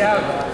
out.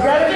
You got it?